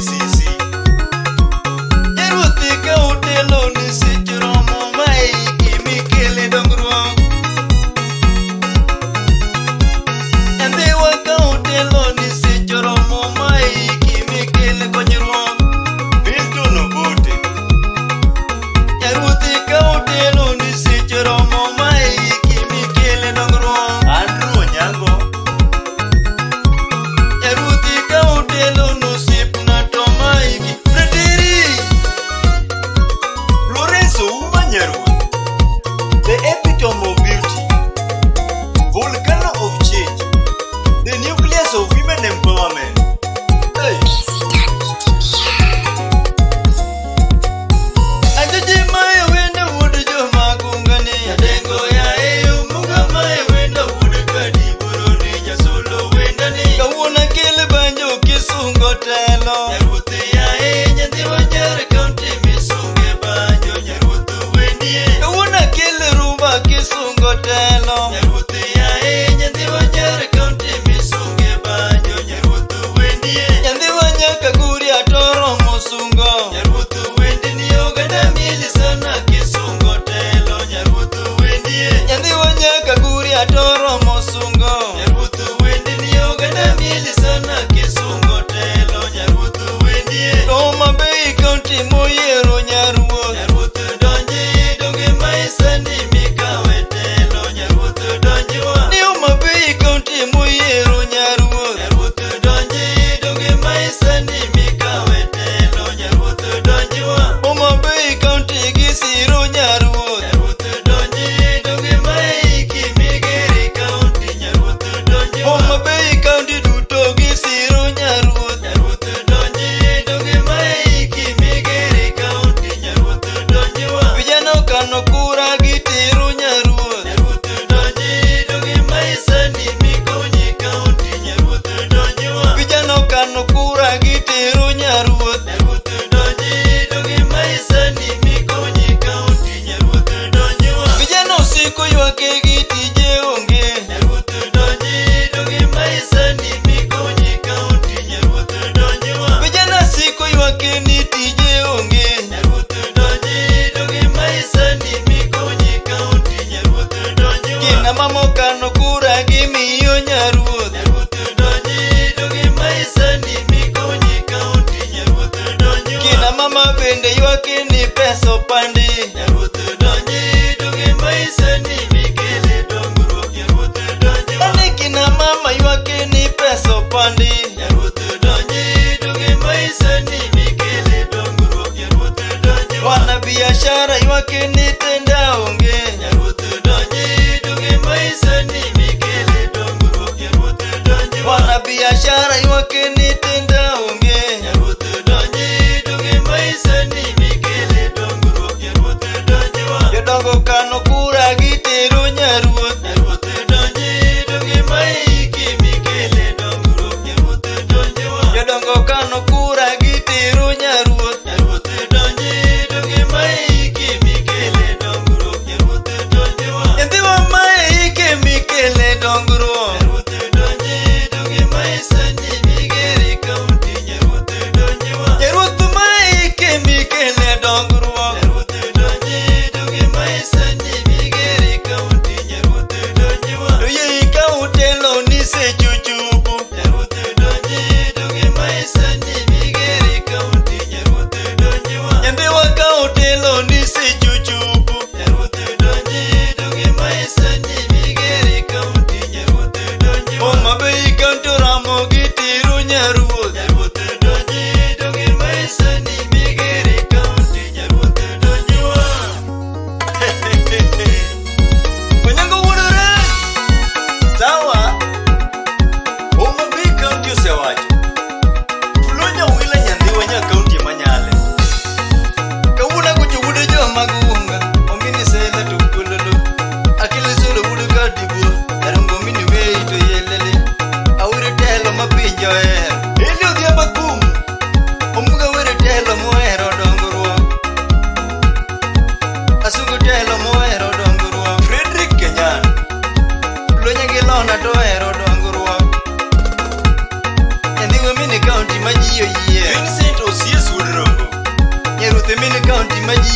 disease. Ukipende iwaki ni peso upandi Nyarutu donji Dungi maisa ni mikili donguru Nyarutu donji Maniki na mama iwaki ni pesa upandi Nyarutu donji Dungi maisa ni mikili donguru Nyarutu donji Wana biashara iwaki ni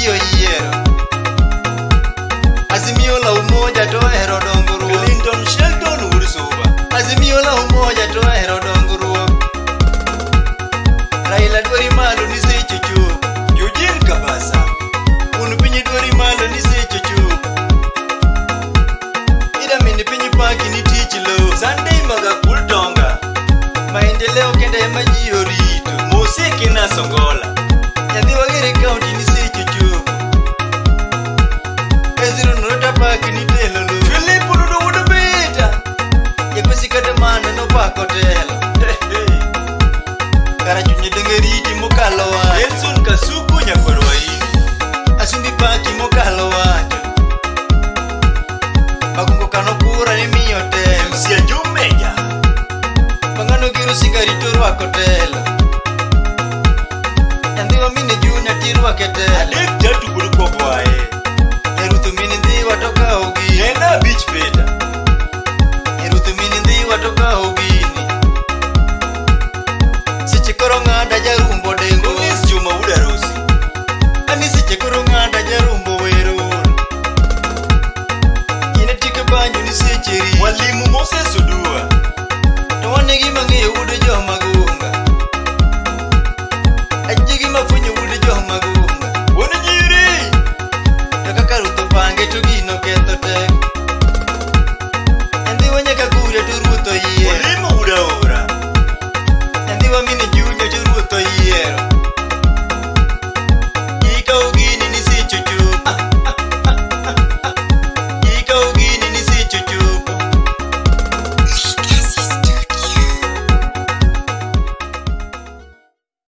hiyo yiero Azimio la umoja tohero dongruo Clinton Shelton Ursuba Azimio la umoja tohero dongruo Raila dori malo nise chuchu Eugene Kabasa Unupinyi dori malo nise chuchu Ida minipinyi paki ni teach low Sunday maga kultonga Maendeleo kenda ya majiyo rito Mose kinasongola Yadhi wagere county